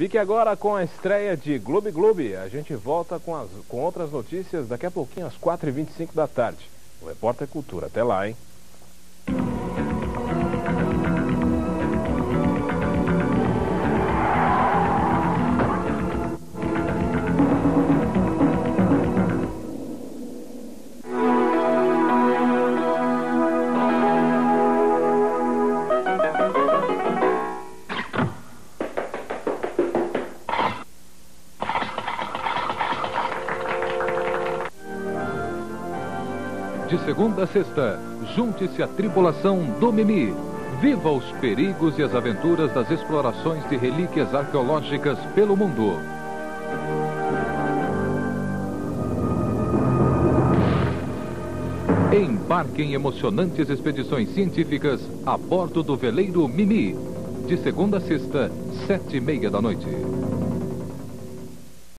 Fique agora com a estreia de Gloob Gloob. A gente volta com, as, com outras notícias daqui a pouquinho, às 4h25 da tarde. O Repórter Cultura. Até lá, hein? De segunda a sexta, junte-se à tripulação do Mimi. Viva os perigos e as aventuras das explorações de relíquias arqueológicas pelo mundo. Embarque em emocionantes expedições científicas a bordo do veleiro Mimi. De segunda a sexta, sete e meia da noite.